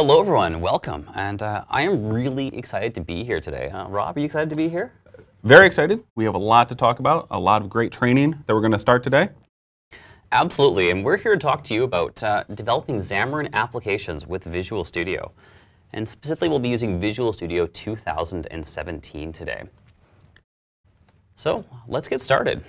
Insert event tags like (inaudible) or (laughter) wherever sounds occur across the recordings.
Hello, everyone. Welcome. And uh, I am really excited to be here today. Uh, Rob, are you excited to be here? Very excited. We have a lot to talk about, a lot of great training that we're going to start today. Absolutely. And we're here to talk to you about uh, developing Xamarin applications with Visual Studio. And specifically, we'll be using Visual Studio 2017 today. So let's get started.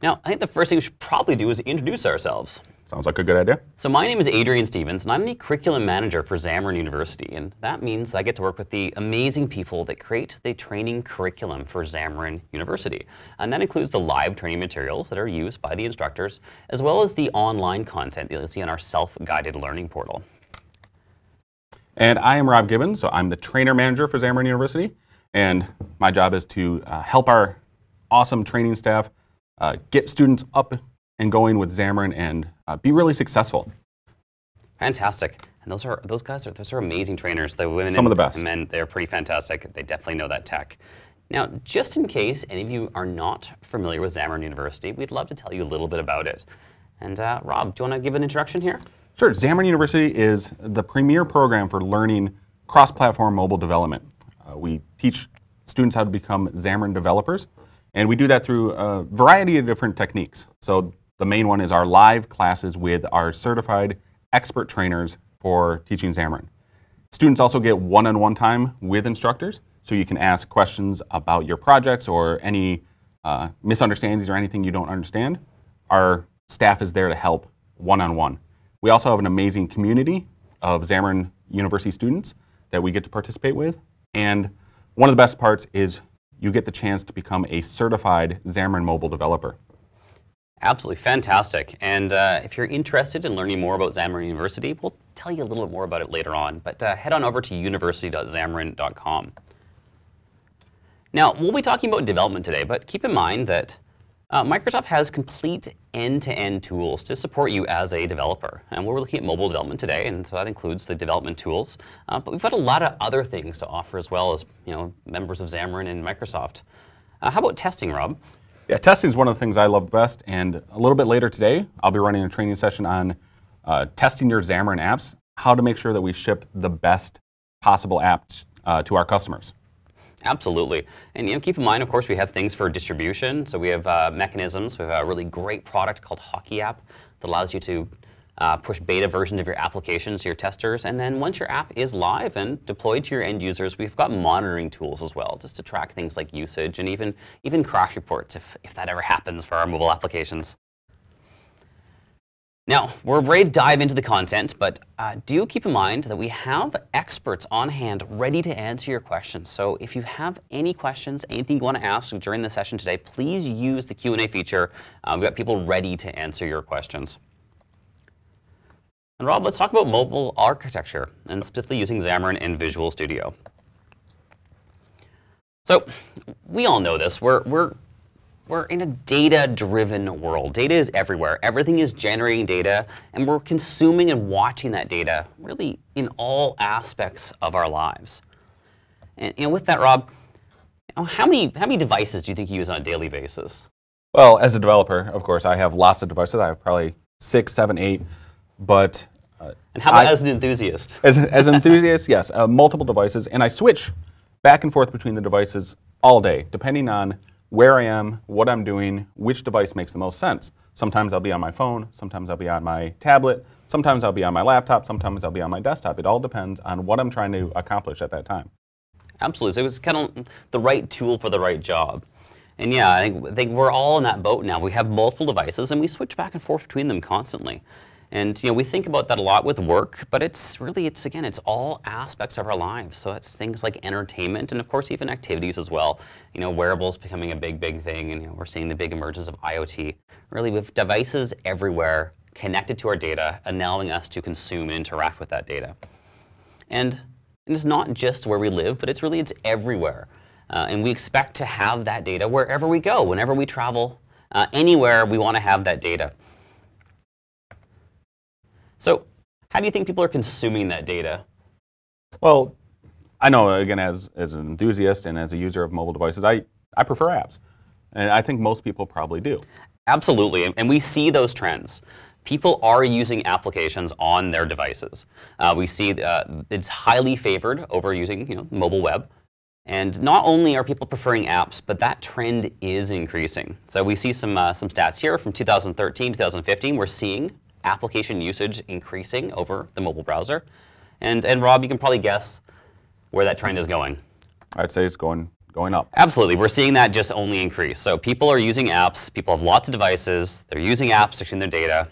Now, I think the first thing we should probably do is introduce ourselves. Sounds like a good idea. So my name is Adrian Stevens, and I'm the curriculum manager for Xamarin University. And that means I get to work with the amazing people that create the training curriculum for Xamarin University. And that includes the live training materials that are used by the instructors, as well as the online content that you'll see on our self-guided learning portal. And I am Rob Gibbens, so I'm the trainer manager for Xamarin University. And my job is to uh, help our awesome training staff uh, get students up and going with Xamarin and uh, be really successful. Fantastic. And those are those guys are those are amazing trainers. The women Some and of the best. men, they're pretty fantastic. They definitely know that tech. Now, just in case any of you are not familiar with Xamarin University, we'd love to tell you a little bit about it. And uh, Rob, do you want to give an introduction here? Sure, Xamarin University is the premier program for learning cross-platform mobile development. Uh, we teach students how to become Xamarin developers, and we do that through a variety of different techniques. So the main one is our live classes with our certified expert trainers for teaching Xamarin. Students also get one-on-one time with instructors, so you can ask questions about your projects or any uh, misunderstandings or anything you don't understand. Our staff is there to help one-on-one. We also have an amazing community of Xamarin University students that we get to participate with. And one of the best parts is you get the chance to become a certified Xamarin mobile developer. Absolutely fantastic. And uh, if you're interested in learning more about Xamarin University, we'll tell you a little bit more about it later on. But uh, head on over to university.xamarin.com. Now, we'll be talking about development today, but keep in mind that uh, Microsoft has complete end-to-end tools to support you as a developer. And we're looking at mobile development today, and so that includes the development tools. Uh, but we've got a lot of other things to offer as well as you know, members of Xamarin and Microsoft. Uh, how about testing, Rob? Yeah, testing is one of the things I love best. And a little bit later today, I'll be running a training session on uh, testing your Xamarin apps, how to make sure that we ship the best possible apps uh, to our customers. Absolutely. And you know, keep in mind, of course, we have things for distribution. So we have uh, mechanisms. We have a really great product called Hockey App that allows you to uh, push beta versions of your applications to your testers. And then once your app is live and deployed to your end users, we've got monitoring tools as well, just to track things like usage and even, even crash reports if, if that ever happens for our mobile applications. Now, we're ready to dive into the content, but uh, do keep in mind that we have experts on hand ready to answer your questions. So if you have any questions, anything you want to ask during the session today, please use the Q&A feature. Uh, we've got people ready to answer your questions. And Rob, let's talk about mobile architecture, and specifically using Xamarin and Visual Studio. So we all know this. We're, we're we're in a data-driven world. Data is everywhere. Everything is generating data, and we're consuming and watching that data really in all aspects of our lives. And know, with that, Rob, how many how many devices do you think you use on a daily basis? Well, as a developer, of course, I have lots of devices. I have probably six, seven, eight. But and how about I, as an enthusiast? (laughs) As, as an enthusiast, yes, uh, multiple devices, and I switch back and forth between the devices all day, depending on where I am, what I'm doing, which device makes the most sense. Sometimes I'll be on my phone, sometimes I'll be on my tablet, sometimes I'll be on my laptop, sometimes I'll be on my desktop. It all depends on what I'm trying to accomplish at that time. Absolutely. So it was kind of the right tool for the right job. And yeah, I think, I think we're all in that boat now. We have multiple devices and we switch back and forth between them constantly. And you know, we think about that a lot with work, but it's really, it's again, it's all aspects of our lives. So it's things like entertainment and of course even activities as well. You know, wearables becoming a big, big thing and you know, we're seeing the big emergence of IoT. Really with devices everywhere connected to our data, allowing us to consume and interact with that data. And, and it's not just where we live, but it's really, it's everywhere. Uh, and we expect to have that data wherever we go, whenever we travel, uh, anywhere we want to have that data. So how do you think people are consuming that data? Well, I know, again, as, as an enthusiast and as a user of mobile devices, I, I prefer apps. And I think most people probably do. Absolutely, and we see those trends. people are using applications on their devices. Uh, we see uh, it's highly favored over using you know, mobile web. And not only are people preferring apps, but that trend is increasing. So we see some, uh, some stats here from 2013, 2015. We're seeing application usage increasing over the mobile browser. And, and Rob, you can probably guess where that trend is going. I'd say it's going going up. Absolutely. We're seeing that just only increase. So people are using apps. People have lots of devices. They're using apps to clean their data.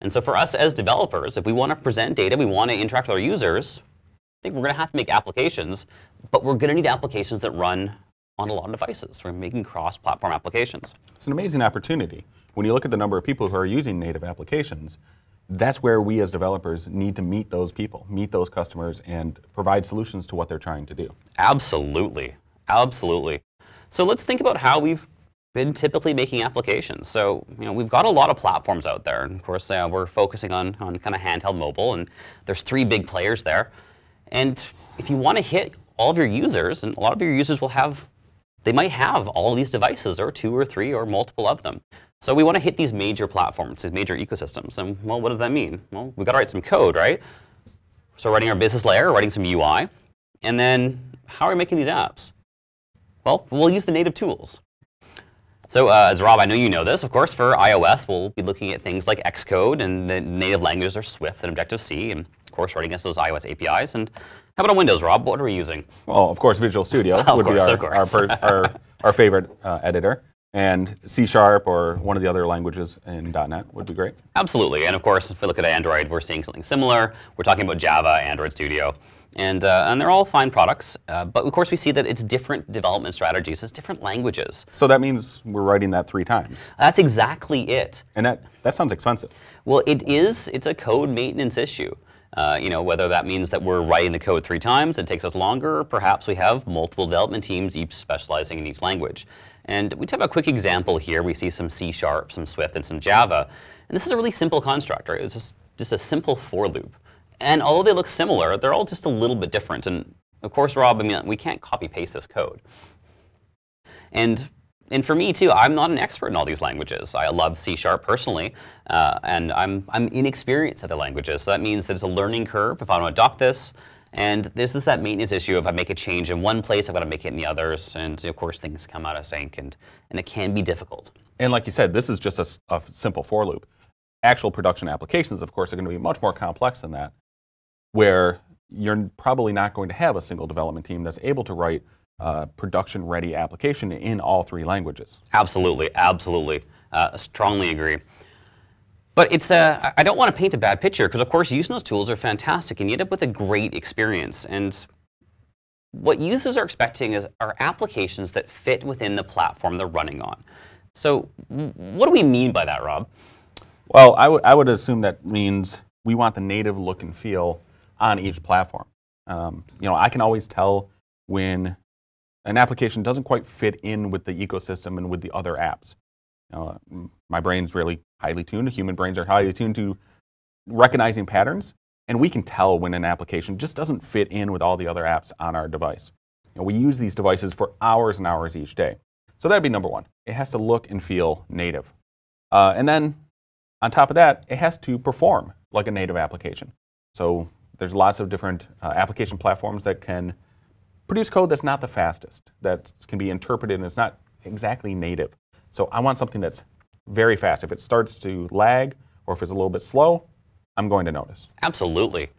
And so for us as developers, if we want to present data, we want to interact with our users, I think we're going to have to make applications, but we're going to need applications that run on a lot of devices. We're making cross-platform applications. It's an amazing opportunity. When you look at the number of people who are using native applications, that's where we as developers need to meet those people, meet those customers, and provide solutions to what they're trying to do. Absolutely. Absolutely. So let's think about how we've been typically making applications. So you know, we've got a lot of platforms out there. And of course, uh, we're focusing on, on kind of handheld mobile, and there's three big players there. And if you want to hit all of your users, and a lot of your users will have, they might have all these devices, or two or three, or multiple of them. So we want to hit these major platforms, these major ecosystems. And well, what does that mean? Well, we've got to write some code, right? So writing our business layer, writing some UI, and then how are we making these apps? Well, we'll use the native tools. So uh, as Rob, I know you know this, of course, for iOS, we'll be looking at things like Xcode, and the native languages are Swift and Objective-C, and of course, writing against those iOS APIs. And how about on Windows, Rob? What are we using? Well, of course, Visual Studio (laughs) would course, be our, our, our, (laughs) our, favorite uh, editor. And C Sharp or one of the other languages in .NET would be great. Absolutely. And of course, if we look at Android, we're seeing something similar. We're talking about Java, Android Studio. And, uh, and they're all fine products, uh, but of course we see that it's different development strategies, it's different languages. So that means we're writing that three times. That's exactly it. And that, that sounds expensive. Well, it is, it's a code maintenance issue. Uh, you know, whether that means that we're writing the code three times, it takes us longer, or perhaps we have multiple development teams, each specializing in each language. And we have a quick example here. We see some C Sharp, some Swift, and some Java. And this is a really simple construct, right? It's just, just a simple for loop. And although they look similar, they're all just a little bit different. And of course, Rob, I mean, we can't copy paste this code. And and for me too, I'm not an expert in all these languages. I love C Sharp personally, uh, and I'm, I'm inexperienced at the languages. So that means there's a learning curve if I want to adopt this. And this is that maintenance issue if I make a change in one place, I've got to make it in the others. And of course, things come out of sync, and, and it can be difficult. And like you said, this is just a, a simple for loop. Actual production applications, of course, are going to be much more complex than that where you're probably not going to have a single development team that's able to write a production ready application in all three languages. Absolutely, absolutely. Uh, strongly agree. But it's uh, I don't want to paint a bad picture because, of course, using those tools are fantastic and you end up with a great experience. And what users are expecting is are applications that fit within the platform they're running on. So, what do we mean by that, Rob? Well, I, I would assume that means we want the native look and feel on each platform. Um, you know, I can always tell when an application doesn't quite fit in with the ecosystem and with the other apps. Know, my brain's really highly tuned. Human brains are highly tuned to recognizing patterns, and we can tell when an application just doesn't fit in with all the other apps on our device. We use these devices for hours and hours each day. So that'd be number one. It has to look and feel native. Uh, and then on top of that, it has to perform like a native application. So there's lots of different uh, application platforms that can produce code that's not the fastest, that can be interpreted and it's not exactly native. So I want something that's very fast. If it starts to lag or if it's a little bit slow, I'm going to notice. Absolutely.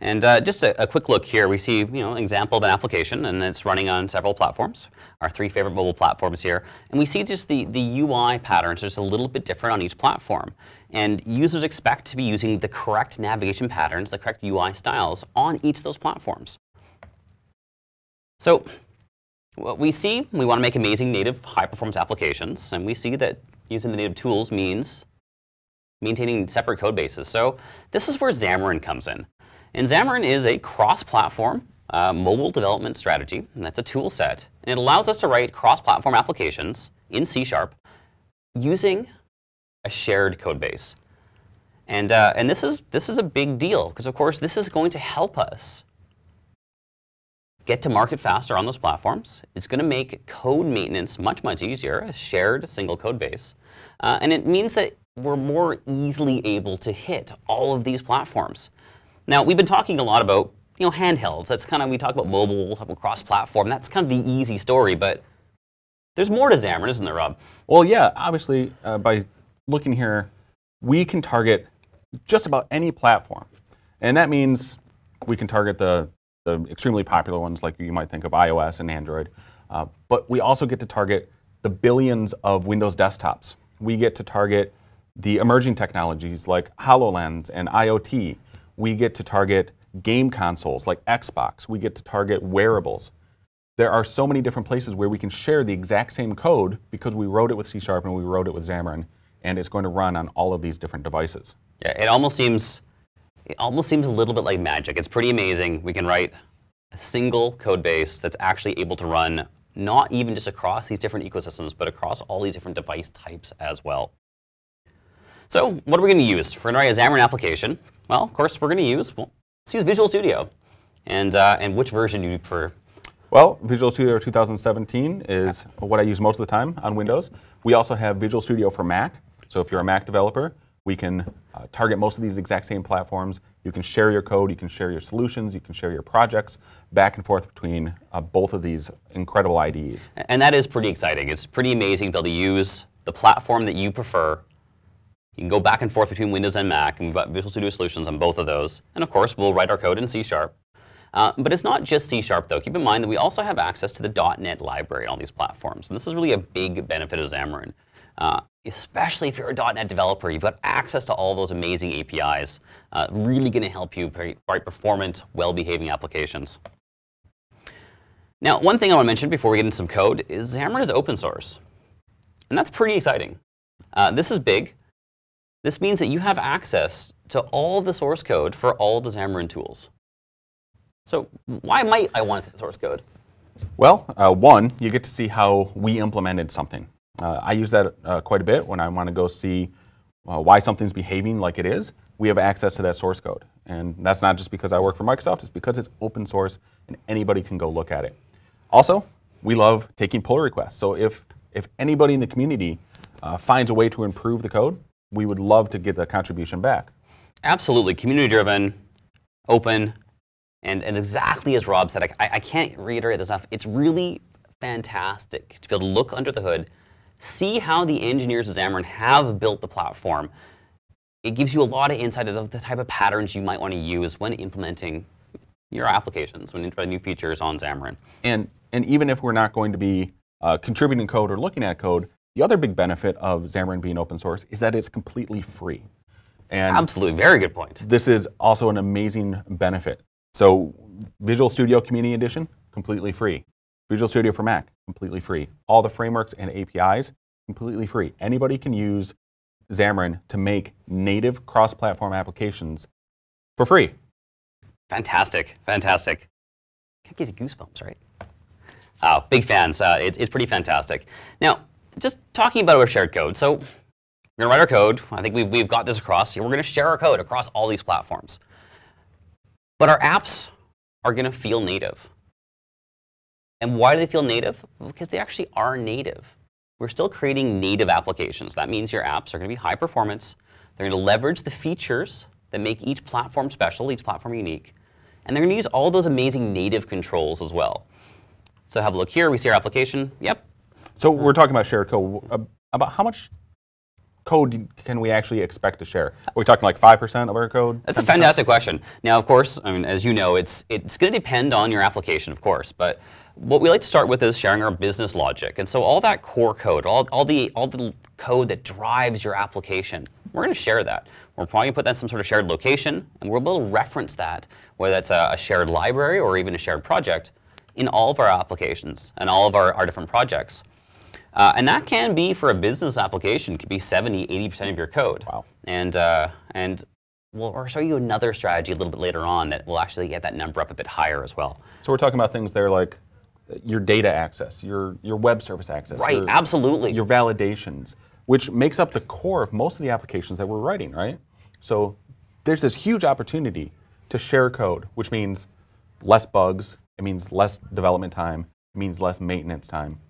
And uh, just a, a, quick look here, we see you know an example of an application, and it's running on several platforms. Our three favorite mobile platforms here, and we see just the the UI patterns are just a little bit different on each platform. And users expect to be using the correct navigation patterns, the correct UI styles on each of those platforms. So what we see, we want to make amazing native high-performance applications, and we see that using the native tools means maintaining separate code bases. So this is where Xamarin comes in. And Xamarin is a cross-platform uh, mobile development strategy, and that's a tool set. And it allows us to write cross-platform applications in C Sharp using a shared code base. And, uh, and this, is, this is a big deal, because of course this is going to help us get to market faster on those platforms. It's going to make code maintenance much, much easier, a shared single code base. Uh, and it means that we're more easily able to hit all of these platforms. Now, we've been talking a lot about you know handhelds. That's kind of we talk about mobile, we'll talk about cross-platform. That's kind of the easy story, but there's more to Xamarin, isn't there, Rob? Well, yeah, obviously, uh, by looking here, we can target just about any platform. And that means we can target the, the extremely popular ones like you might think of iOS and Android. Uh, but we also get to target the billions of Windows desktops. We get to target the emerging technologies like HoloLens and IoT. We get to target game consoles like Xbox. We get to target wearables. There are so many different places where we can share the exact same code because we wrote it with C Sharp and we wrote it with Xamarin, and it's going to run on all of these different devices. Yeah, it almost seems it almost seems a little bit like magic. It's pretty amazing. We can write a single code base that's actually able to run not even just across these different ecosystems, but across all these different device types as well. So what are we going to use? To write a Xamarin application. Well, of course, we're going to use, well, let's use Visual Studio. And, uh, and which version do you prefer? Well, Visual Studio 2017 is what I use most of the time on Windows. We also have Visual Studio for Mac. So if you're a Mac developer, we can uh, target most of these exact same platforms. You can share your code, you can share your solutions, you can share your projects back and forth between uh, both of these incredible IDEs. And that is pretty exciting. It's pretty amazing to be able to use the platform that you prefer. You can go back and forth between Windows and Mac, and we've got Visual Studio solutions on both of those. And of course, we'll write our code in C Sharp. Uh, but it's not just C Sharp, though. Keep in mind that we also have access to the .NET library on these platforms. And this is really a big benefit of Xamarin. Uh, especially if you're a .NET developer, you've got access to all those amazing APIs. Uh, really going to help you write performant, well-behaving applications. Now, one thing I want to mention before we get into some code is Xamarin is open source. And that's pretty exciting. Uh, this is big. This means that you have access to all the source code for all the Xamarin tools. So why might I want source code? Well, uh, one, you get to see how we implemented something. Uh, I use that uh, quite a bit when I want to go see uh, why something's behaving like it is. We have access to that source code. And that's not just because I work for Microsoft, it's because it's open source and anybody can go look at it. Also, we love taking pull requests. So if, if anybody in the community uh, finds a way to improve the code, we would love to get the contribution back. Absolutely. Community driven, open, and, and exactly as Rob said, I, I can't reiterate this enough. It's really fantastic to be able to look under the hood see how the engineers of Xamarin have built the platform. It gives you a lot of insight into the type of patterns you might want to use when implementing your applications, when implementing new features on Xamarin. And, and even if we're not going to be uh, contributing code or looking at code, the other big benefit of Xamarin being open source is that it's completely free. And Absolutely, very good point. This is also an amazing benefit. So Visual Studio Community Edition, completely free. Visual Studio for Mac, completely free. All the frameworks and APIs, completely free. Anybody can use Xamarin to make native cross-platform applications for free. Fantastic, fantastic. Can't get goosebumps, right? Oh, big fans. Uh, it's, it's pretty fantastic. Now, just talking about our shared code. So we're going to write our code. I think we've, we've got this across. We're going to share our code across all these platforms. But our apps are going to feel native. And why do they feel native? Because they actually are native. We're still creating native applications. That means your apps are going to be high performance. They're going to leverage the features that make each platform special, each platform unique. And they're going to use all those amazing native controls as well. So have a look here. We see our application. Yep. So we're talking about shared code. About how much code can we actually expect to share? Are we talking like 5% of our code? That's 10%? a fantastic question. Now, of course, I mean, as you know, it's, it's going to depend on your application, of course. But what we like to start with is sharing our business logic. And so all that core code, all, all, the, all the code that drives your application, we're going to share that. We're probably going to put that in some sort of shared location, and we're able to reference that, whether that's a, a shared library or even a shared project, in all of our applications and all of our, our different projects. Uh, and that can be for a business application, it could be 70, 80% of your code. Wow. And, uh, and we'll show you another strategy a little bit later on that will actually get that number up a bit higher as well. So we're talking about things there like your data access, your, your web service access. Right, your, absolutely. Your validations, which makes up the core of most of the applications that we're writing, right? So there's this huge opportunity to share code, which means less bugs, it means less development time, it means less maintenance time.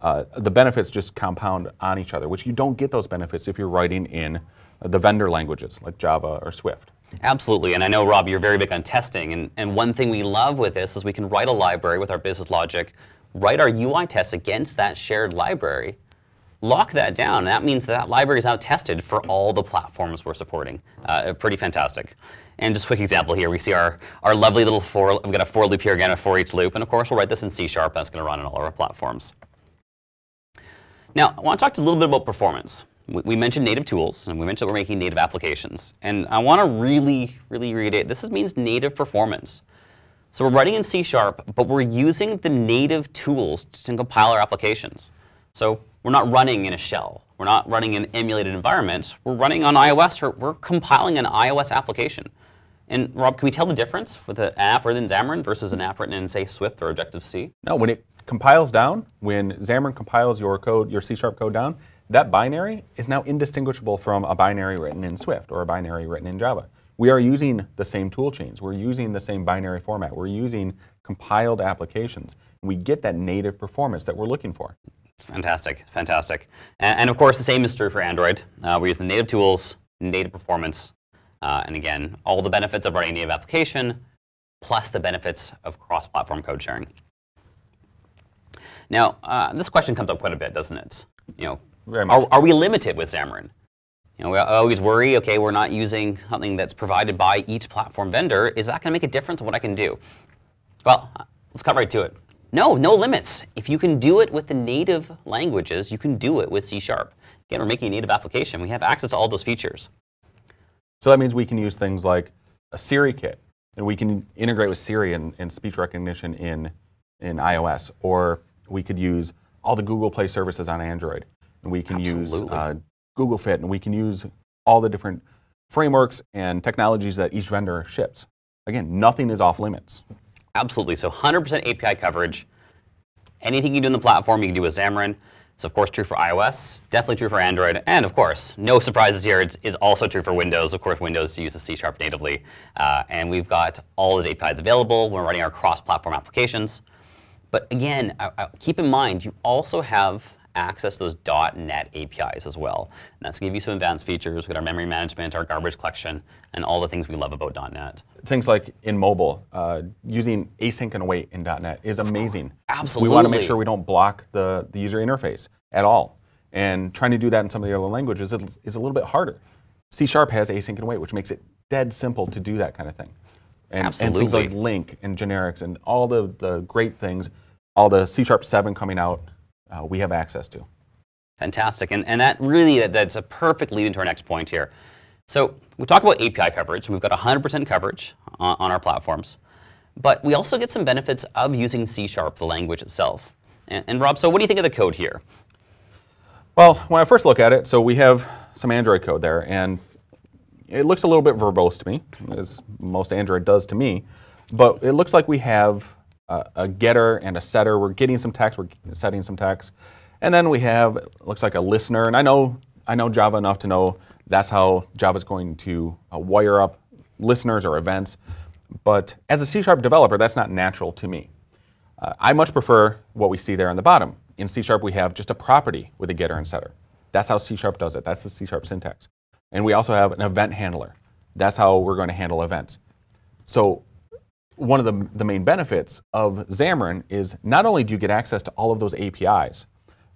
Uh, the benefits just compound on each other, which you don't get those benefits if you're writing in the vendor languages like Java or Swift. Absolutely, and I know, Rob, you're very big on testing, and, and one thing we love with this is we can write a library with our business logic, write our UI tests against that shared library, lock that down, and that means that, that library is now tested for all the platforms we're supporting. Uh, pretty fantastic. And just a quick example here, we see our, our lovely little for, we've got a for loop here again, a for each loop, and of course we'll write this in C Sharp, that's going to run on all our platforms. Now, I want to talk to a little bit about performance. We, mentioned native tools, and we mentioned that we're making native applications. And I want to really, really reiterate, this means native performance. So we're writing in C Sharp, but we're using the native tools to compile our applications. So we're not running in a shell. We're not running in an emulated environment. We're running on iOS, or we're compiling an iOS application. And Rob, can we tell the difference with an app written in Xamarin versus an app written in, say, Swift or Objective-C? No, when it compiles down, when Xamarin compiles your code, your C-sharp code down, that binary is now indistinguishable from a binary written in Swift or a binary written in Java. We are using the same tool chains. We're using the same binary format. We're using compiled applications. We get that native performance that we're looking for. It's fantastic, fantastic. And, and of course, the same is true for Android. Uh, we use the native tools, native performance, uh, and again, all the benefits of running a native application, plus the benefits of cross-platform code sharing. Now, uh, this question comes up quite a bit, doesn't it? You know, are, are, we limited with Xamarin? You know, we always worry, okay, we're not using something that's provided by each platform vendor. Is that going to make a difference in what I can do? Well, let's cut right to it. No, no limits. If you can do it with the native languages, you can do it with C Sharp. Again, we're making a native application. We have access to all those features. So that means we can use things like a Siri kit, and we can integrate with Siri and, and speech recognition in, in iOS, or we could use all the Google Play services on Android, and we can Absolutely. use uh, Google Fit, and we can use all the different frameworks and technologies that each vendor ships. Again, nothing is off limits. Absolutely. So 100% API coverage. Anything you do in the platform, you can do with Xamarin. It's of course true for iOS, definitely true for Android, and of course, no surprises here, it is also true for Windows. Of course, Windows uses C Sharp natively. Uh, and we've got all those APIs available. We're running our cross-platform applications. But again, I, I, keep in mind, you also have access those .NET APIs as well. And that's going to give you some advanced features. We've got our memory management, our garbage collection, and all the things we love about .NET. Things like in mobile, uh, using async and await in .NET is amazing. Absolutely. We want to make sure we don't block the, the user interface at all. And trying to do that in some of the other languages is, is a little bit harder. C Sharp has async and await, which makes it dead simple to do that kind of thing. And, Absolutely. and things like LINQ and generics and all the, the great things, all the C Sharp 7 coming out uh, we have access to. Fantastic. And, and that really, that, that's a perfect lead into our next point here. So we talk about API coverage, and we've got 100% coverage on, on, our platforms. But we also get some benefits of using C Sharp, the language itself. And, and Rob, so what do you think of the code here? Well, when I first look at it, so we have some Android code there, and it looks a little bit verbose to me, as most Android does to me. But it looks like we have a getter and a setter. We're getting some text, we're setting some text. And then we have, looks like a listener. And I know, I know Java enough to know that's how Java is going to uh, wire up listeners or events. But as a C Sharp developer, that's not natural to me. Uh, I much prefer what we see there on the bottom. In C Sharp, we have just a property with a getter and setter. That's how C Sharp does it. That's the C Sharp syntax. And we also have an event handler. That's how we're going to handle events. So one of the, the main benefits of Xamarin is not only do you get access to all of those APIs,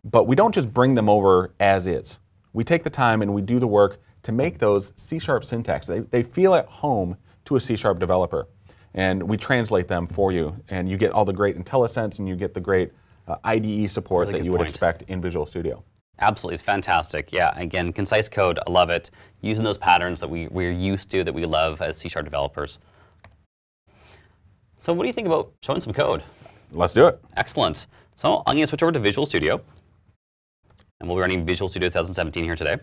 but we don't just bring them over as is. We take the time and we do the work to make those C-sharp syntax. They, they feel at home to a C-sharp developer. And we translate them for you. And you get all the great IntelliSense and you get the great uh, IDE support really that you would point. expect in Visual Studio. Absolutely, it's fantastic. Yeah, again, concise code, I love it. Using those patterns that we, we're used to, that we love as C-sharp developers. So what do you think about showing some code? Let's do it. Excellent. So I'm going to switch over to Visual Studio. And we'll be running Visual Studio 2017 here today.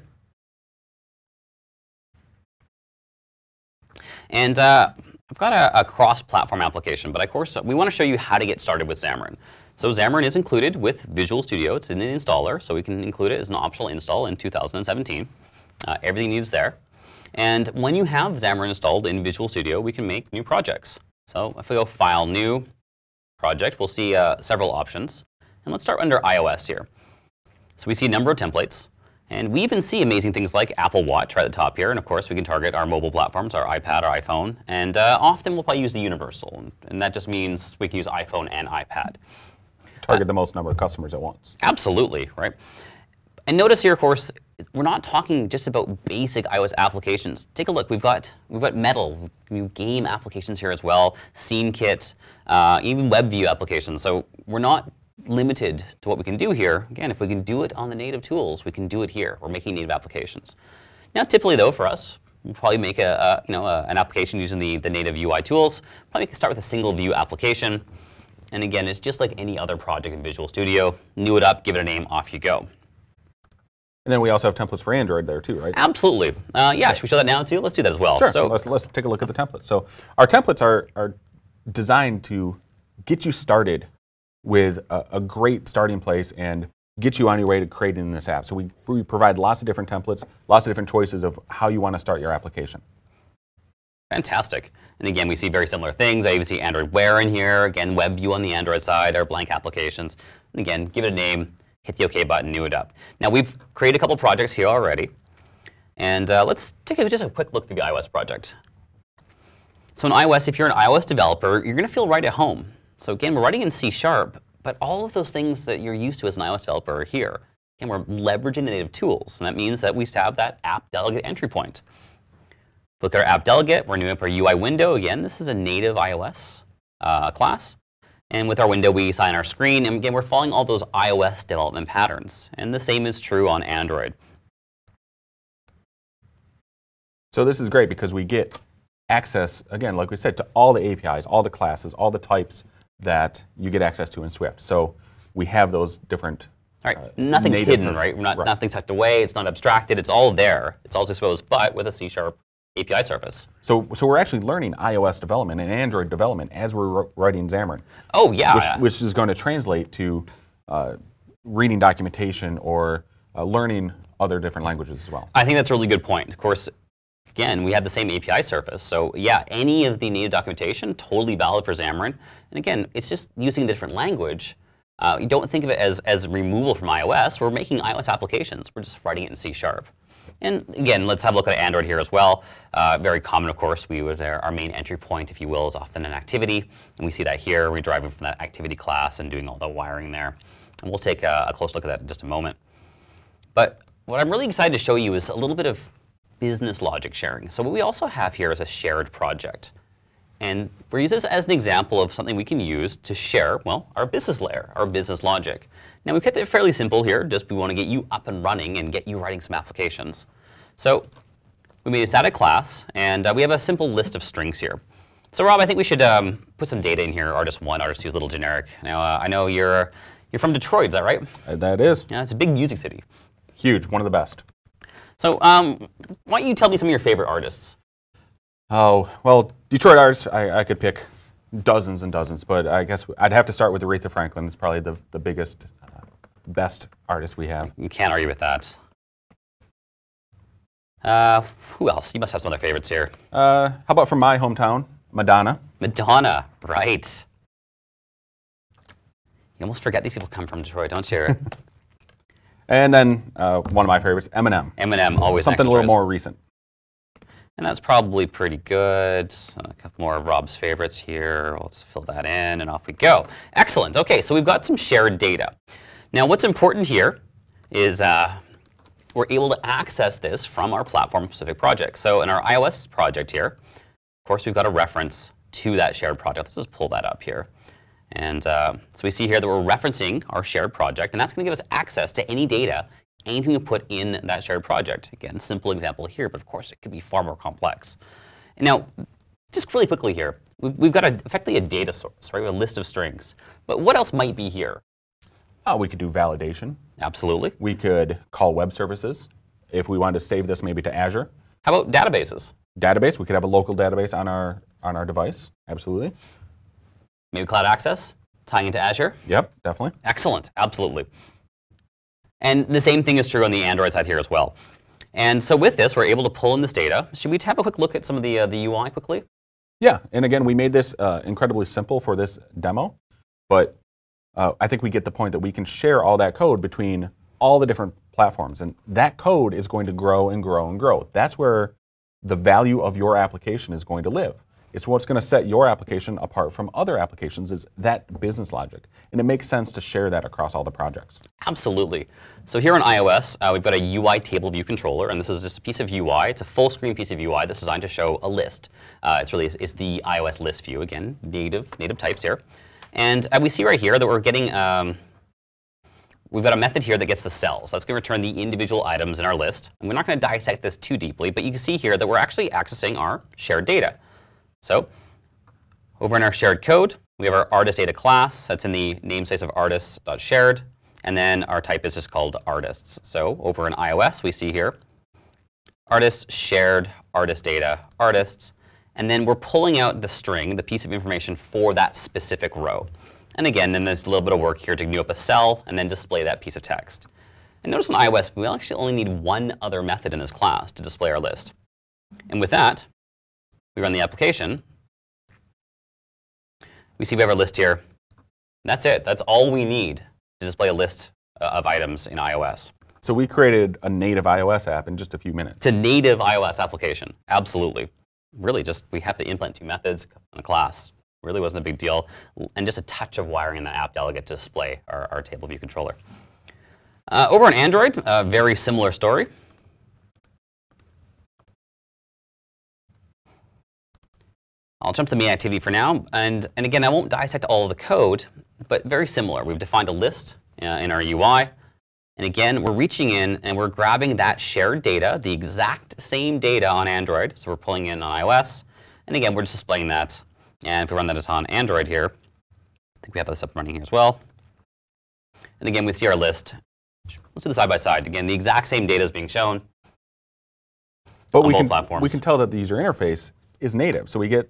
And uh, I've got a, a cross-platform application, but of course we want to show you how to get started with Xamarin. So Xamarin is included with Visual Studio. It's in the installer, so we can include it as an optional install in 2017. Uh, everything needs there. And when you have Xamarin installed in Visual Studio, we can make new projects. So if we go File, New, Project, we'll see uh, several options. And let's start under iOS here. So we see a number of templates. And we even see amazing things like Apple Watch right at the top here. And of course, we can target our mobile platforms, our iPad, our iPhone. And uh, often we'll probably use the universal. And that just means we can use iPhone and iPad. Target the most number of customers at once. Absolutely, right? And notice here, of course, we're not talking just about basic iOS applications. Take a look. We've got we've got Metal, new game applications here as well, SceneKit, uh, even WebView applications. So we're not limited to what we can do here. Again, if we can do it on the native tools, we can do it here. We're making native applications. Now, typically though, for us, we'll probably make a, a you know a, an application using the the native UI tools. Probably can start with a single view application. And again, it's just like any other project in Visual Studio. New it up, give it a name, off you go. And then we also have templates for Android there too, right? Absolutely. Uh, yeah, should we show that now too? Let's do that as well. Sure. So let's, let's take a look at the templates. So our templates are, are designed to get you started with a, a great starting place and get you on your way to creating this app. So we, we provide lots of different templates, lots of different choices of how you want to start your application. Fantastic. And again, we see very similar things. I even see Android Wear in here. Again, WebView on the Android side, our blank applications. And again, give it a name, hit the OK button, new it up. Now we've created a couple projects here already. And uh, let's take a, just a quick look through the iOS project. So in iOS, if you're an iOS developer, you're going to feel right at home. So again, we're writing in C Sharp, but all of those things that you're used to as an iOS developer are here. Again, we're leveraging the native tools, and that means that we have that app delegate entry point. Look at our app delegate, we're new up our UI window. Again, this is a native iOS uh, class. And with our window, we assign our screen. And again, we're following all those iOS development patterns. And the same is true on Android. So this is great because we get access, again, like we said, to all the APIs, all the classes, all the types that you get access to in Swift. So we have those different all right, uh, nothing's hidden, right? Not, right? Nothing's tucked away. It's not abstracted. It's all there. It's all exposed, but with a C sharp API surface. So, so we're actually learning iOS development and Android development as we're writing Xamarin. Oh yeah. Which, which is going to translate to uh, reading documentation or uh, learning other different languages as well. I think that's a really good point. Of course, again, we have the same API surface. So yeah, any of the native documentation, totally valid for Xamarin. And again, it's just using the different language. Uh, you don't think of it as, as removal from iOS. We're making iOS applications. We're just writing it in C Sharp. And again, let's have a look at Android here as well. Uh, very common, of course, we would, our main entry point, if you will, is often an activity. And we see that here. We're driving from that activity class and doing all the wiring there. And we'll take a, a close look at that in just a moment. But what I'm really excited to show you is a little bit of business logic sharing. So what we also have here is a shared project. And we're using this as an example of something we can use to share, well, our business layer, our business logic. Now we've kept it fairly simple here, just we want to get you up and running and get you writing some applications. So we made a static class, and uh, we have a simple list of strings here. So Rob, I think we should um, put some data in here, artist one, artist two is a little generic. Now uh, I know you're, you're from Detroit, is that right? Uh, that is. Yeah, it's a big music city. Huge, one of the best. So um, why don't you tell me some of your favorite artists? Oh, well, Detroit artists, I, I could pick dozens and dozens, but I guess I'd have to start with Aretha Franklin. It's probably the, the biggest, uh, best artist we have. You can't argue with that. Uh, who else? You must have some other favorites here. Uh, how about from my hometown, Madonna? Madonna, right. You almost forget these people come from Detroit, don't you? (laughs) and then uh, one of my favorites, Eminem. Eminem, always something a little more recent. And that's probably pretty good. A couple more of Rob's favorites here. Let's fill that in and off we go. Excellent. Okay, so we've got some shared data. Now what's important here is uh, we're able to access this from our platform-specific project. So in our iOS project here, of course, we've got a reference to that shared project. Let's just pull that up here. And uh, so we see here that we're referencing our shared project, and that's going to give us access to any data anything you put in that shared project. Again, simple example here, but of course it could be far more complex. Now, just really quickly here, we've got a, effectively a data source, right? a list of strings. But what else might be here? Oh, we could do validation. Absolutely. We could call web services. If we wanted to save this maybe to Azure. How about databases? Database, we could have a local database on our on our device. Absolutely. Maybe cloud access, tying into Azure? Yep, definitely. Excellent, absolutely. And the same thing is true on the Android side here as well. And so with this, we're able to pull in this data. Should we have a quick look at some of the, uh, the UI quickly? Yeah, and again, we made this uh, incredibly simple for this demo, but uh, I think we get the point that we can share all that code between all the different platforms. And that code is going to grow and grow and grow. That's where the value of your application is going to live. It's what's going to set your application apart from other applications is that business logic. And it makes sense to share that across all the projects. Absolutely. So here on iOS, uh, we've got a UI table view controller, and this is just a piece of UI. It's a full screen piece of UI that's designed to show a list. Uh, it's really it's the iOS list view again, native native types here, and uh, we see right here that we're getting. Um, We've got a method here that gets the cells. That's going to return the individual items in our list. And we're not going to dissect this too deeply, but you can see here that we're actually accessing our shared data. So over in our shared code, we have our artist data class. That's in the namespace of artists.shared. And then our type is just called artists. So over in iOS, we see here artists shared artist data artists. And then we're pulling out the string, the piece of information for that specific row. And again, then there's a little bit of work here to new up a cell and then display that piece of text. And notice in iOS, we actually only need one other method in this class to display our list. And with that, we run the application. We see we have our list here. That's it. That's all we need to display a list uh, of items in iOS. So we created a native iOS app in just a few minutes. It's a native iOS application. Absolutely. Really just, we have to implement two methods in a class. Really wasn't a big deal. And just a touch of wiring in the app delegate to display our, our table view controller. Uh, over on Android, a very similar story. I'll jump to the main activity for now. And, and again, I won't dissect all of the code, but very similar. We've defined a list uh, in our UI. And again, we're reaching in and we're grabbing that shared data, the exact same data on Android. So we're pulling in on iOS. And again, we're just displaying that. And if we run that it's on Android here, I think we have this up running here as well. And again, we see our list. Let's do the side by side. Again, the exact same data is being shown. But on we both can, platforms. we can tell that the user interface is native. So we get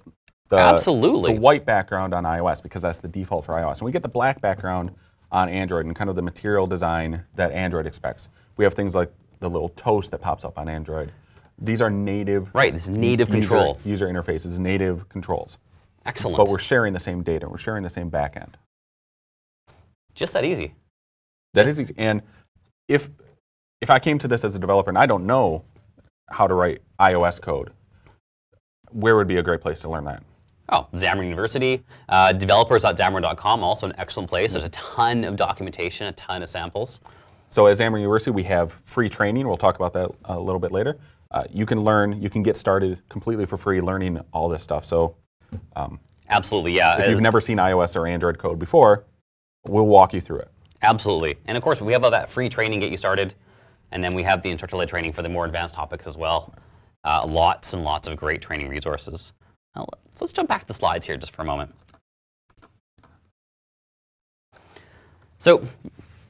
the, Absolutely. the white background on iOS because that's the default for iOS. And we get the black background on Android and kind of the material design that Android expects. We have things like the little toast that pops up on Android. These are native. Right, this is native user, control. User interfaces, native controls. Excellent. But we're sharing the same data. We're sharing the same backend. just that easy. That is easy. And if if I came to this as a developer and I don't know how to write iOS code, where would be a great place to learn that? Oh, Xamarin University. Uh, developers.xamarin.com, also an excellent place. There's a ton of documentation, a ton of samples. So at Xamarin University, we have free training. We'll talk about that a little bit later. Uh, you can learn, you can get started completely for free learning all this stuff. So Absolutely, yeah. if you've never seen iOS or Android code before, we'll walk you through it. Absolutely. And of course, we have all that free training get you started. And then we have the instructor-led training for the more advanced topics as well. Uh, lots and lots of great training resources. Now, let's, let's jump back to the slides here just for a moment. So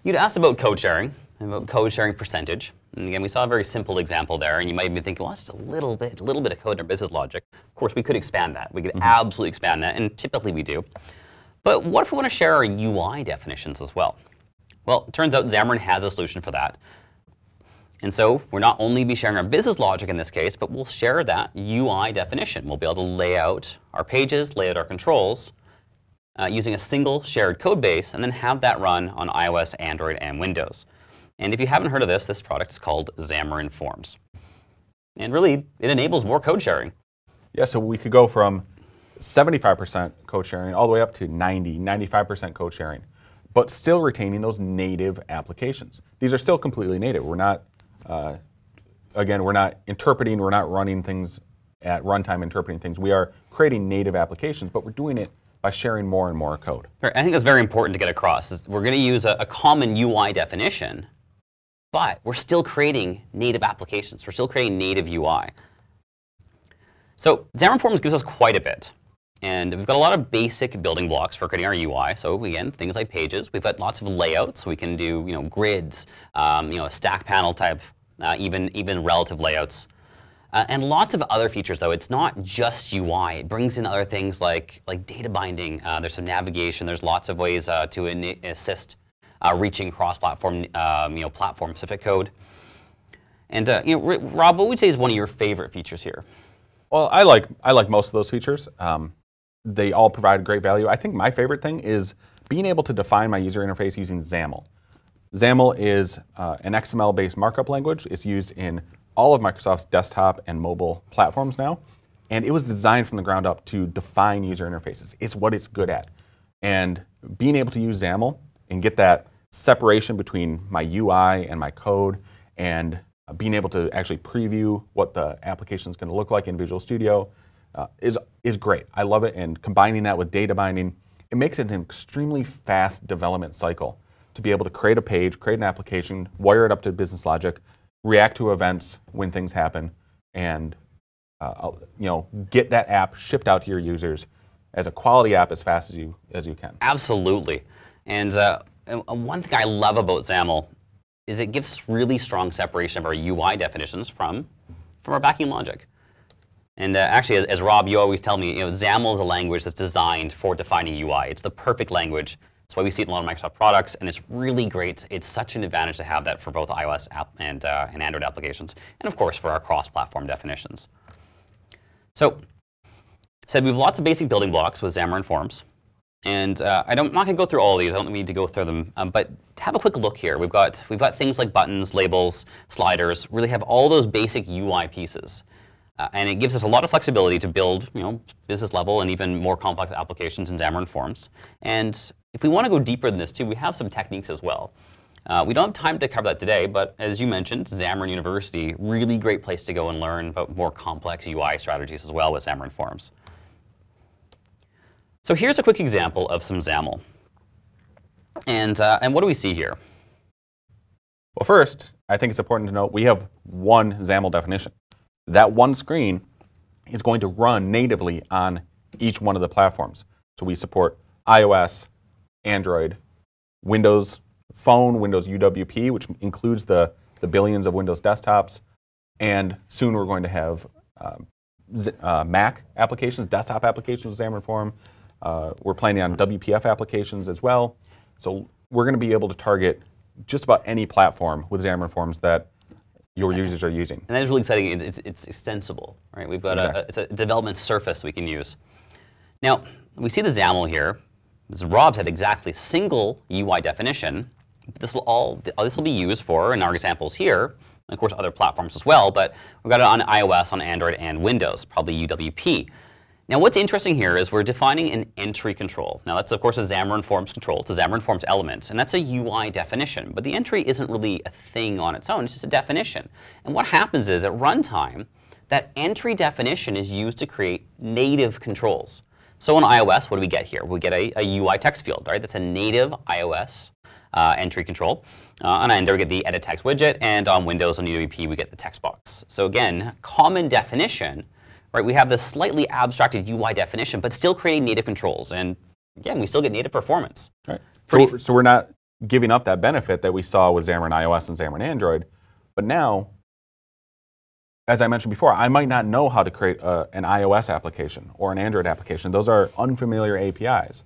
you'd asked about code sharing, about code sharing percentage. And again, we saw a very simple example there, and you might be thinking, well, that's just a little bit, a little bit of code in our business logic. Of course, we could expand that. We could mm-hmm. absolutely expand that, and typically we do. But what if we want to share our UI definitions as well? Well, it turns out Xamarin has a solution for that. And so we're not only be sharing our business logic in this case, but we'll share that UI definition. We'll be able to lay out our pages, lay out our controls, uh, using a single shared code base, and then have that run on iOS, Android, and Windows. And if you haven't heard of this, this product is called Xamarin Forms. And really, it enables more code sharing. Yeah, so we could go from 75% code sharing all the way up to 90, 95% code sharing, but still retaining those native applications. These are still completely native. We're not, uh, again, we're not interpreting, we're not running things at runtime interpreting things. We are creating native applications, but we're doing it by sharing more and more code. I think that's very important to get across. We're going to use a, a common UI definition, but we're still creating native applications. We're still creating native UI. So Xamarin Forms gives us quite a bit. And we've got a lot of basic building blocks for creating our UI. So again, things like pages. We've got lots of layouts. So we can do you know grids, um, you know a stack panel type, uh, even even relative layouts. Uh, and lots of other features, though. It's not just UI. It brings in other things like, like data binding. Uh, there's some navigation. There's lots of ways uh, to assist uh, reaching cross-platform, um, you know, platform-specific code. And uh, you know, Rob, what would you say is one of your favorite features here? Well, I like I like most of those features. Um, they all provide great value. I think my favorite thing is being able to define my user interface using XAML. XAML is uh, an XML-based markup language. It's used in all of Microsoft's desktop and mobile platforms now. And it was designed from the ground up to define user interfaces. It's what it's good at. And being able to use XAML and get that separation between my UI and my code and being able to actually preview what the application is going to look like in Visual Studio uh, is, is great. I love it. And combining that with data binding, it makes it an extremely fast development cycle to be able to create a page, create an application, wire it up to business logic, react to events when things happen, and uh, you know get that app shipped out to your users as a quality app as fast as you as you can. Absolutely, and, uh, one thing I love about XAML is it gives really strong separation of our UI definitions from from our backing logic. And uh, actually, as, as, Rob, you always tell me, you know, XAML is a language that's designed for defining UI. It's the perfect language. That's why we see it in a lot of Microsoft products, and it's really great. It's such an advantage to have that for both iOS app and, uh, and Android applications, and of course for our cross-platform definitions. So, said we have lots of basic building blocks with Xamarin Forms. And uh, I am not going to go through all of these. I don't think we need to go through them. Um, but have a quick look here. We've got, we've got things like buttons, labels, sliders, really have all those basic UI pieces. Uh, and it gives us a lot of flexibility to build, you know, business level and even more complex applications in Xamarin Forms. And if we want to go deeper than this too, we have some techniques as well. Uh, we don't have time to cover that today, but as you mentioned, Xamarin University, really great place to go and learn about more complex UI strategies as well with Xamarin Forms. So here's a quick example of some XAML. And, uh, and what do we see here? Well, first, I think it's important to note we have one XAML definition that one screen is going to run natively on each one of the platforms. So we support iOS, Android, Windows Phone, Windows UWP, which includes the, the billions of Windows desktops, and soon we're going to have um, uh, Mac applications, desktop applications with Xamarin Form. Uh, we're planning on WPF applications as well. So we're going to be able to target just about any platform with Xamarin Forms that your users are using. And that is really exciting. It's, it's, it's extensible, right? We've got exactly. a, it's a development surface we can use. Now, we see the XAML here. As Rob said, exactly single UI definition. This will all uh, this will be used for in our examples here, and of course other platforms as well. But we've got it on iOS, on Android, and Windows, probably UWP. Now what's interesting here is we're defining an entry control. Now that's of course a Xamarin Forms control, it's a Xamarin Forms element, and that's a UI definition. But the entry isn't really a thing on its own, it's just a definition. And what happens is at runtime, that entry definition is used to create native controls. So on iOS, what do we get here? We get a, a UI text field, right? That's a native iOS uh, entry control. Uh, on Android, we get the edit text widget, and on Windows, on UWP, we get the text box. So again, common definition, right, we have this slightly abstracted UI definition, but still creating native controls. And again, we still get native performance. Right. So, so we're not giving up that benefit that we saw with Xamarin iOS and Xamarin Android, but now, as I mentioned before, I might not know how to create a, an iOS application or an Android application. Those are unfamiliar APIs.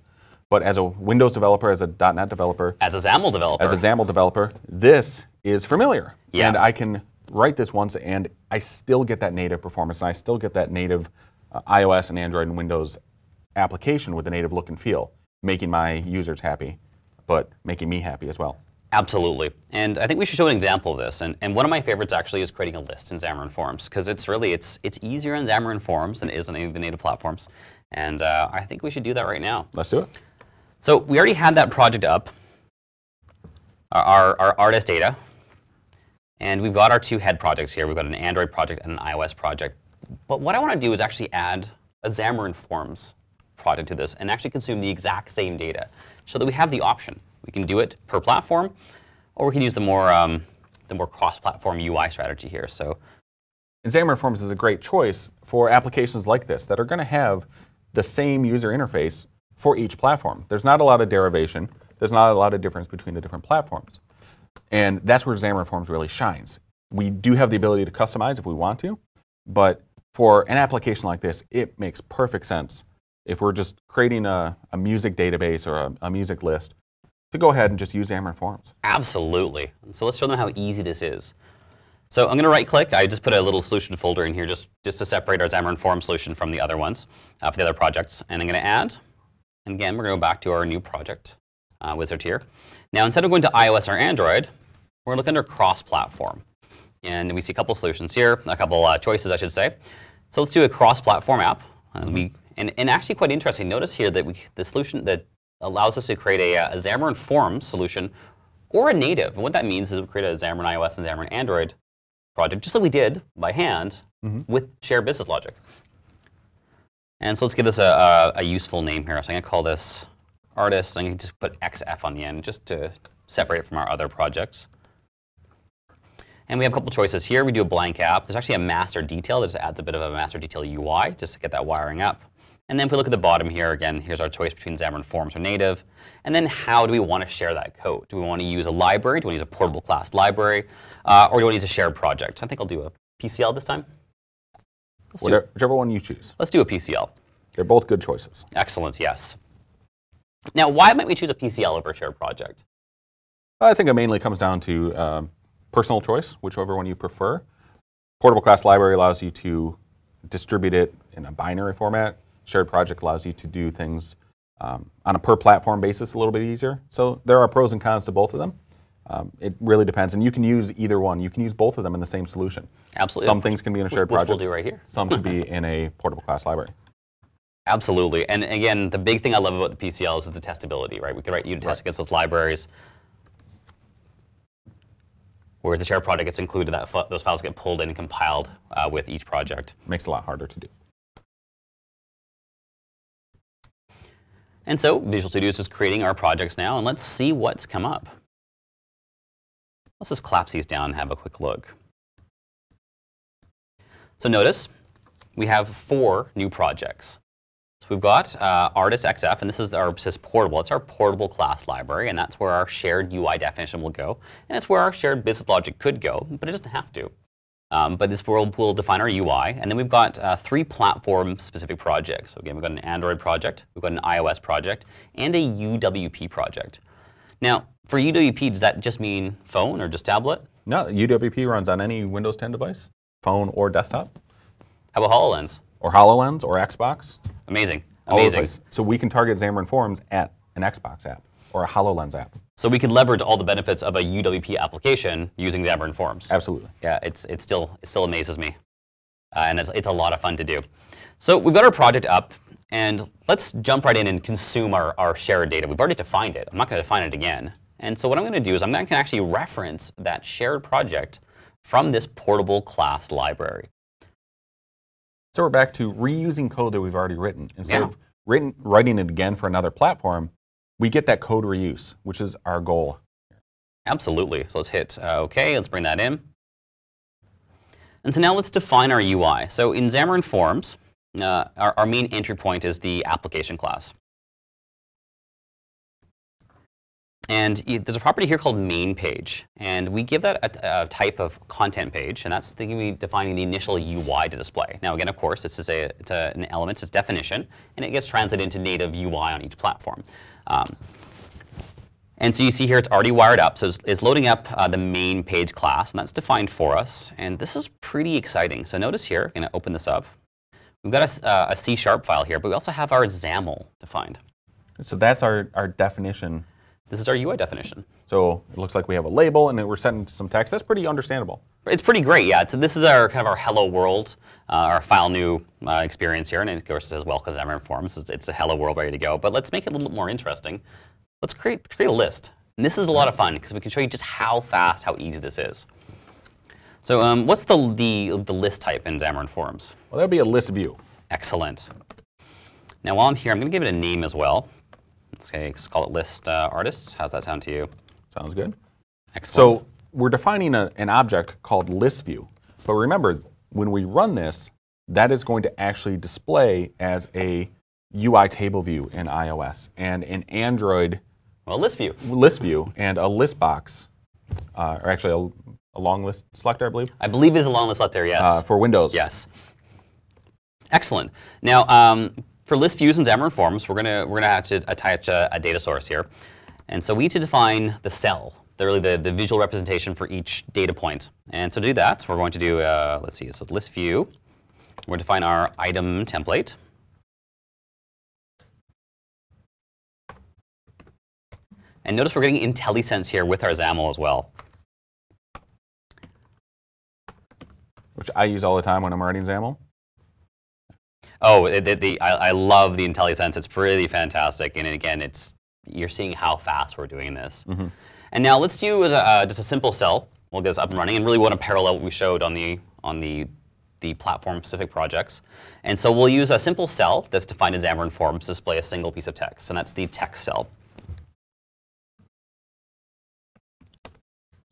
But as a Windows developer, as a .NET developer, as a XAML developer, as a XAML developer, this is familiar. Yeah. And I can write this once and I still get that native performance and I still get that native uh, iOS and Android and Windows application with a native look and feel, making my users happy, but making me happy as well. Absolutely. And I think we should show an example of this. And, and one of my favorites actually is creating a list in Xamarin Forms because it's really, it's, it's easier in Xamarin Forms than it is on any of the native platforms. And uh, I think we should do that right now. Let's do it. So we already had that project up, our, our artist data. And we've got our two head projects here. We've got an Android project and an iOS project. But what I want to do is actually add a Xamarin Forms project to this and actually consume the exact same data so that we have the option. We can do it per platform, or we can use the more, um, the more cross-platform UI strategy here. So, and Xamarin Forms is a great choice for applications like this that are going to have the same user interface for each platform. There's not a lot of derivation. There's not a lot of difference between the different platforms. And that's where Xamarin Forms really shines. We do have the ability to customize if we want to, but for an application like this, it makes perfect sense if we're just creating a, a music database or a, a, music list to go ahead and just use Xamarin Forms. Absolutely. So let's show them how easy this is. So I'm going to right click. I just put a little solution folder in here just, just to separate our Xamarin Form solution from the other ones, uh, for the other projects. And I'm going to add, and again, we're going to go back to our new project uh, wizard here. Now, instead of going to iOS or Android, we're going to look under cross-platform. And we see a couple solutions here, a couple uh, choices, I should say. So let's do a cross-platform app. And, we, and, and actually quite interesting, notice here that we, the solution that allows us to create a, a Xamarin Forms solution or a native. And what that means is we create a Xamarin iOS and Xamarin Android project, just like we did by hand with shared business logic. And so let's give this a, a, a useful name here. So I'm going to call this artist. Going to just put XF on the end just to separate it from our other projects. And we have a couple choices here. We do a blank app. There's actually a master detail that just adds a bit of a master detail UI just to get that wiring up. And then if we look at the bottom here, again, here's our choice between Xamarin Forms or native. And then how do we want to share that code? Do we want to use a library? Do we want to use a portable class library? Uh, or do we want to use a shared project? I think I'll do a PCL this time. Whatever, whichever one you choose. let's do a PCL. They're both good choices. Excellent, yes. Now, why might we choose a PCL over a shared project? I think it mainly comes down to um, personal choice, whichever one you prefer. Portable class library allows you to distribute it in a binary format. Shared project allows you to do things um, on a per platform basis a little bit easier. So there are pros and cons to both of them. Um, it really depends, and you can use either one. You can use both of them in the same solution. Absolutely. Some things can be in a shared which project. we'll do right here. Some can be (laughs) in a portable class library. Absolutely. And again, the big thing I love about the PCLs is the testability, right? We could write unit tests against those libraries. Whereas the shared project gets included, that those files get pulled in and compiled uh, with each project. Makes it a lot harder to do. And so Visual Studio is just creating our projects now, and let's see what's come up. Let's just collapse these down and have a quick look. So notice we have four new projects. So we've got uh, Artist XF, and this is our is portable. It's our portable class library, and that's where our shared UI definition will go, and it's where our shared business logic could go, but it doesn't have to. Um, but this will will define our UI, and then we've got uh, three platform-specific projects. So again, we've got an Android project, we've got an iOS project, and a UWP project. Now, for UWP, does that just mean phone or just tablet? No, UWP runs on any Windows 10 device, phone or desktop, How about HoloLens? Or HoloLens or Xbox. Amazing, all over the amazing. So we can target Xamarin Forms at an Xbox app or a HoloLens app. So we could leverage all the benefits of a UWP application using Xamarin Forms. Absolutely. Yeah, it's, it's still, it still amazes me. Uh, and it's, it's a lot of fun to do. So we've got our project up, and let's jump right in and consume our, our shared data. We've already defined it. I'm not going to define it again. And so what I'm going to do is I'm going to actually reference that shared project from this portable class library. So we're back to reusing code that we've already written. Instead Yeah. of written, writing it again for another platform, we get that code reuse, which is our goal. Absolutely. So let's hit uh, OK. Let's bring that in. And so now let's define our UI. So in Xamarin Forms, uh, our, our main entry point is the application class. And there's a property here called main page, and we give that a, a type of content page, and that's the, we defining the initial UI to display. Now, again, of course, this is a, it's a, an element, it's definition, and it gets translated into native UI on each platform. Um, and so you see here it's already wired up, so it's, it's loading up uh, the main page class, and that's defined for us. And this is pretty exciting. So notice here, I'm going to open this up. We've got a uh, a C sharp file here, but we also have our XAML defined. So that's our, our definition. This is our UI definition. So it looks like we have a label and then we're setting some text. That's pretty understandable. It's pretty great, yeah. So this is our kind of our hello world, uh, our file new uh, experience here, and of course it says welcome to Xamarin Forms. It's, it's a hello world ready to go. But let's make it a little bit more interesting. Let's create create a list. And this is a lot of fun because we can show you just how fast, how easy this is. So um, what's the, the the list type in Xamarin Forms? Well, that would be a list view. Excellent. Now while I'm here, I'm going to give it a name as well. Let's, say, let's call it list uh, artists. How's that sound to you? Sounds good. Excellent. So we're defining a, an object called list view. But remember, when we run this, that is going to actually display as a UI table view in iOS and in Android well, list view. list view and a list box, uh, or actually a, a long list selector, I believe, I believe it is a long list selector, Yes. uh, for Windows. Yes. Excellent. Now, um, for list views and Xamarin Forms, we're gonna we're gonna have to attach a, a data source here, and so we need to define the cell, the, really the, the visual representation for each data point. And so to do that, we're going to do uh, let's see, so list view. We're going to define our item template. And notice we're getting IntelliSense here with our XAML as well. Which I use all the time when I'm writing XAML. Oh, the, I, I love the IntelliSense. It's pretty fantastic. And again, it's you're seeing how fast we're doing this. Mm-hmm. And now let's do a, uh, just a simple cell. We'll get this up and running and really want to parallel what we showed on the, on the, the platform-specific projects. And so we'll use a simple cell that's defined in Xamarin Forms to display a single piece of text, and that's the text cell.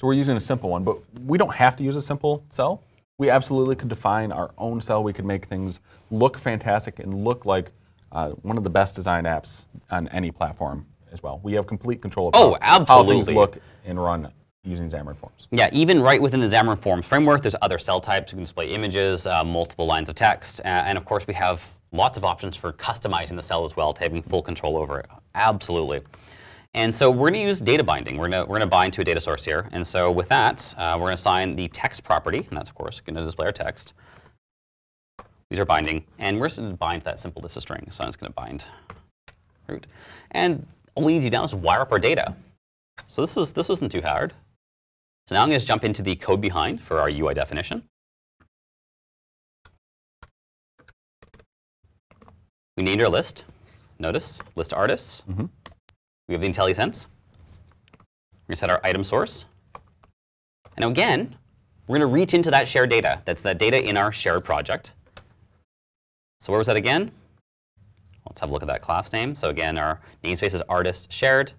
So we're using a simple one, but we don't have to use a simple cell. We absolutely could define our own cell. We could make things look fantastic and look like uh, one of the best designed apps on any platform as well. We have complete control of Oh, how, how absolutely. things look and run using Xamarin Forms. Yeah, even right within the Xamarin Forms framework, there's other cell types. We can display images, uh, multiple lines of text, uh, and of course we have lots of options for customizing the cell as well, to having full control over it. Absolutely. And so we're going to use data binding. We're going we're to bind to a data source here. And so with that, uh, we're going to assign the text property, and that's of course going to display our text. These are binding, and we're just going to bind that simple list of string. So it's going to bind root. And all we need to do now is wire up our data. So this is this wasn't too hard. So now I'm going to jump into the code behind for our UI definition. We named our list. Notice, list artists. Mhm. We have the IntelliSense. We're going to set our item source. And again, we're going to reach into that shared data. That's that data in our shared project. So where was that again? Let's have a look at that class name. So again, our namespace is artist shared,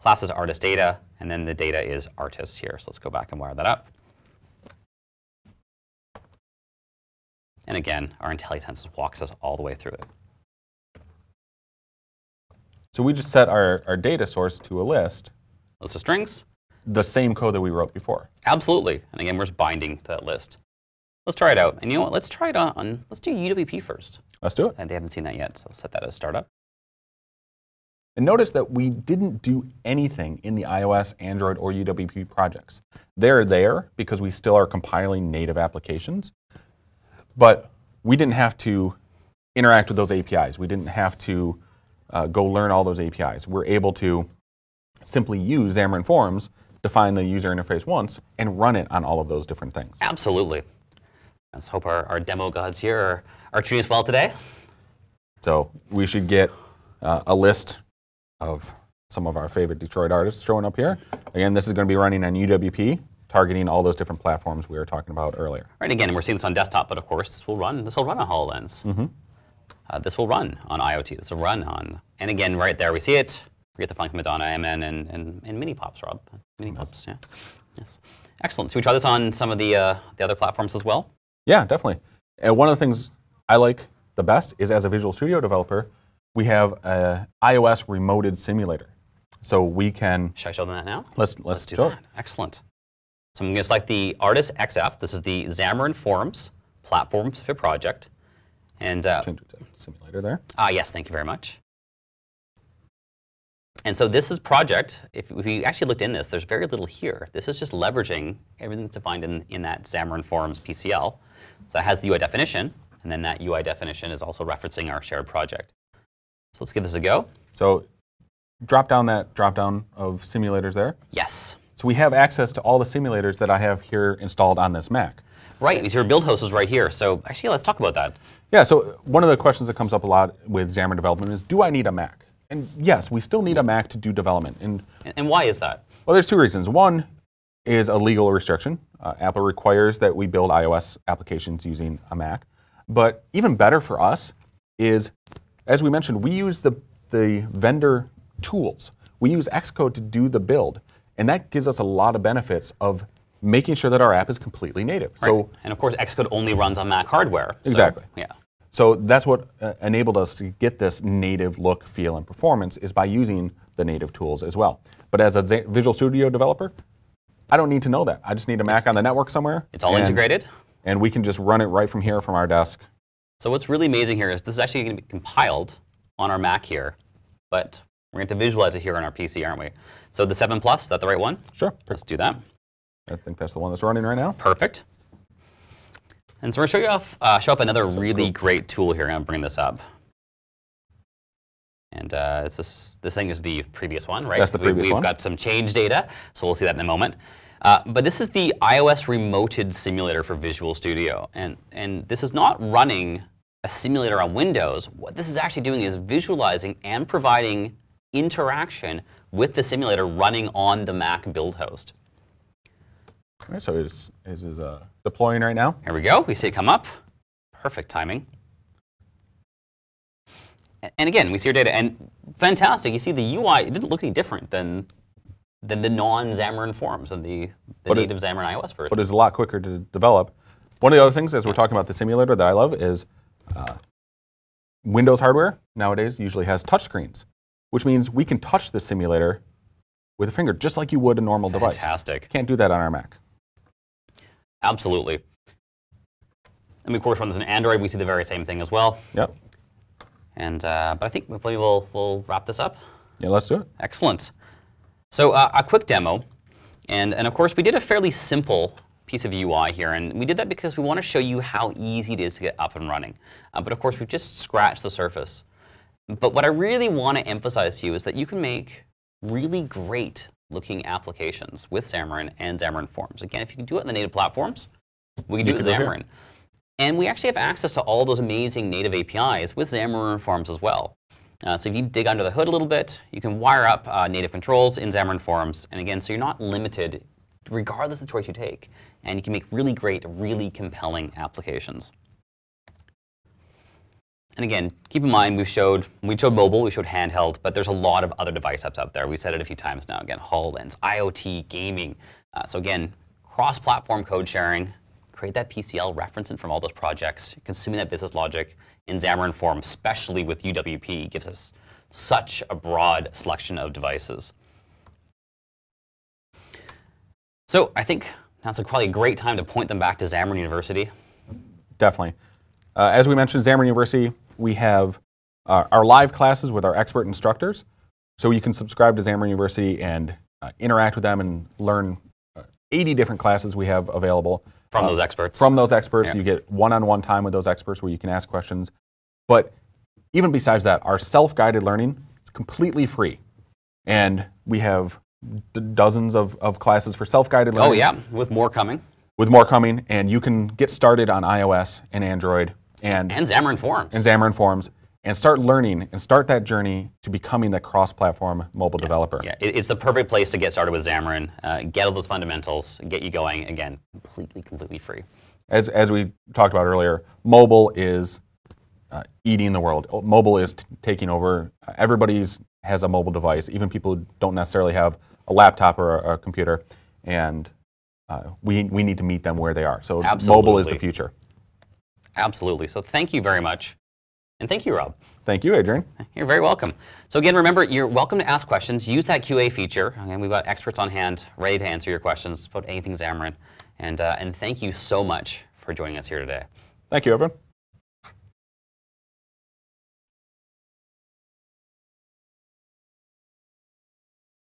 class is artist data, and then the data is artists here. So let's go back and wire that up. And again, our IntelliSense walks us all the way through it. So we just set our, our data source to a list, List of strings, the same code that we wrote before. absolutely. And again, we're just binding to that list. Let's try it out. And you know what? Let's try it on. let's do UWP first. Let's do it. And they haven't seen that yet, so set that as startup. And notice that we didn't do anything in the iOS, Android, or UWP projects. They're there because we still are compiling native applications, but we didn't have to interact with those APIs. We didn't have to uh, go learn all those APIs. We're able to simply use Xamarin Forms, define the user interface once, and run it on all of those different things. Absolutely. Let's hope our, our demo gods here are, are treating us well today. So we should get uh, a list of some of our favorite Detroit artists showing up here. Again, this is going to be running on UWP, targeting all those different platforms we were talking about earlier. Right, again, we're seeing this on desktop, but of course, this will run. This will run on Hololens. Uh, this will run on IoT. This will run on, and again, right there, we see it. We get the Funky Madonna, Eminem, and, and, and Mini Pops, Rob. Mini Pops, yeah. Yes. Excellent. So we try this on some of the uh, the other platforms as well. Yeah, definitely. And one of the things I like the best is as a Visual Studio developer, we have a iOS remoted simulator. So we can, Should I show them that now? let's, let's, Let's do show it. that. Excellent. So I'm going to select the Artist XF. This is the Xamarin Forms platform-specific project. And uh, Change it to simulator there. Ah, yes, thank you very much. And so this is project. If, if you actually looked in this, there's very little here. This is just leveraging everything that's defined in, in that Xamarin Forms PCL. So it has the UI definition, and then that UI definition is also referencing our shared project. So let's give this a go. So drop down that drop down of simulators there. Yes. So we have access to all the simulators that I have here installed on this Mac. Right, your build host is right here. So actually, let's talk about that. Yeah, so one of the questions that comes up a lot with Xamarin development is, do I need a Mac? And yes, we still need a Mac to do development. And And, why is that? well, there's two reasons. One is a legal restriction. Uh, Apple requires that we build iOS applications using a Mac. But even better for us is, as we mentioned, we use the, the vendor tools. We use Xcode to do the build. And that gives us a lot of benefits of making sure that our app is completely native. So and of course, Xcode only runs on Mac hardware. so, Exactly. Yeah. So that's what uh, enabled us to get this native look, feel, and performance is by using the native tools as well. But as a Z- Visual Studio developer, I don't need to know that. I just need a Mac on the network somewhere. It's all and- integrated. And we can just run it right from here from our desk. So what's really amazing here is this is actually going to be compiled on our Mac here, but we're going to visualize it here on our PC, aren't we? So the 7 Plus, is that the right one? Sure. Let's do that. I think that's the one that's running right now. Perfect. And so we're going to show you off, uh, show up another really great tool here. I'm going to bring this up. And uh, this, this thing is the previous one, right? That's the previous we, We've one. got some change data, so we'll see that in a moment. Uh, but this is the iOS remoted simulator for Visual Studio. And, and this is not running a simulator on Windows. What this is actually doing is visualizing and providing interaction with the simulator running on the Mac build host. All right, so it is, it is uh, deploying right now. Here we go. We see it come up. Perfect timing. And again, we see our data, and fantastic. You see the UI, it didn't look any different than, than the non-Xamarin Forms and the, the But it- native Xamarin iOS version. but it's a lot quicker to develop. One of the other things, as we're talking about the simulator that I love, is uh, Windows hardware nowadays usually has touchscreens, which means we can touch the simulator with a finger, just like you would a normal device. Fantastic. Can't do that on our Mac. Absolutely. And of course, run this on Android. We see the very same thing as well. Yep. And, uh, but I think maybe we'll, we'll wrap this up. Yeah, let's do it. Excellent. So uh, a quick demo, and, and of course we did a fairly simple piece of UI here, and we did that because we want to show you how easy it is to get up and running. Uh, but of course we've just scratched the surface. But what I really want to emphasize to you is that you can make really great looking applications with Xamarin and Xamarin Forms. Again, if you can do it in the native platforms, we can do You it with can do it Xamarin. And we actually have access to all those amazing native APIs with Xamarin Forms as well. Uh, so if you dig under the hood a little bit, you can wire up uh, native controls in Xamarin Forms. And again, so you're not limited regardless of the choice you take. And you can make really great, really compelling applications. And again, keep in mind, we've showed, we showed mobile, we showed handheld, but there's a lot of other device apps out there. We've said it a few times now. Again, HoloLens, IoT, gaming. Uh, so again, cross-platform code sharing, create that PCL, reference it from all those projects, consuming that business logic in Xamarin Form, especially with UWP, gives us such a broad selection of devices. So I think a- probably a great time to point them back to Xamarin University. Definitely. Uh, as we mentioned, Xamarin University, we have uh, our live classes with our expert instructors. So you can subscribe to Xamarin University and uh, interact with them and learn uh, 80 different classes we have available. From Uh, those experts. From those experts, Yeah. you get one-on-one time with those experts where you can ask questions. But even besides that, our self-guided learning is completely free. And we have d- dozens of, of classes for self-guided learning oh yeah, with more coming. with more coming, and you can get started on iOS and Android and, And Xamarin Forms. and Xamarin Forms and start learning and start that journey to becoming that cross-platform mobile developer. Yeah, it- it's the perfect place to get started with Xamarin. Uh, get all those fundamentals, get you going. Again, completely, completely free. As, as we talked about earlier, mobile is uh, eating the world. Mobile is t- taking over. Everybody's has a mobile device, even people who don't necessarily have a laptop or a, a computer. And uh, we, we need to meet them where they are. So mobile is the future. Absolutely. So thank you very much. And thank you, Rob. Thank you, Adrian. You're very welcome. So again, remember, you're welcome to ask questions. Use that QA feature. Again, we've got experts on hand ready to answer your questions about anything Xamarin. And, uh, and thank you so much for joining us here today. Thank you, everyone.